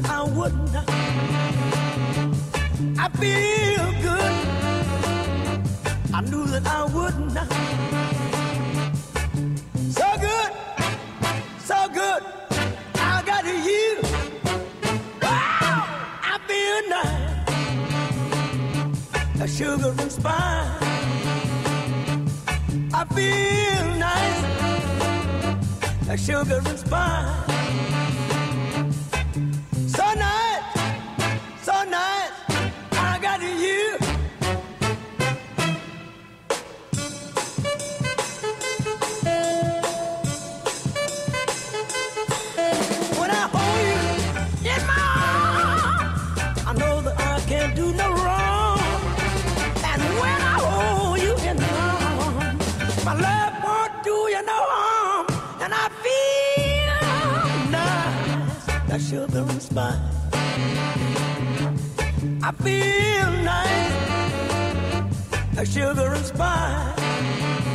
that I wouldn't. I feel good. I knew that I wouldn't. So good, so good. I got you. Wow, I feel nice. A sugar and spice. I feel nice. A sugar and spice. I got you. When I hold you in my arms, I know that I can't do no wrong. And when I hold you in my arms, my love won't do you no harm. And I feel nice, that sugar and spice. I feel nice, like sugar and spice.